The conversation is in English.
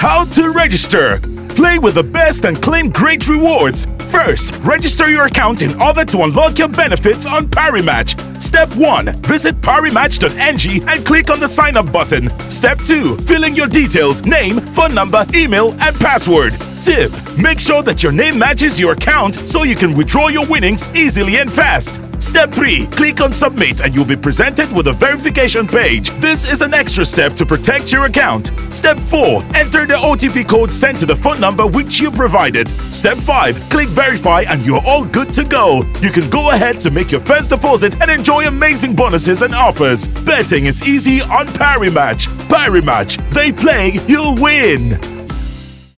How to register. Play with the best and claim great rewards. First, register your account in order to unlock your benefits on Parimatch. Step 1. Visit parimatch.ng and click on the sign up button. Step 2. Fill in your details, name, phone number, email, and password. Tip. Make sure that your name matches your account so you can withdraw your winnings easily and fast. Step 3. Click on Submit and you'll be presented with a verification page. This is an extra step to protect your account. Step 4. Enter the OTP code sent to the phone number which you provided. Step 5. Click Verify and you're all good to go. You can go ahead to make your first deposit and enjoy amazing bonuses and offers. Betting is easy on Parimatch. Parimatch. They play, you win.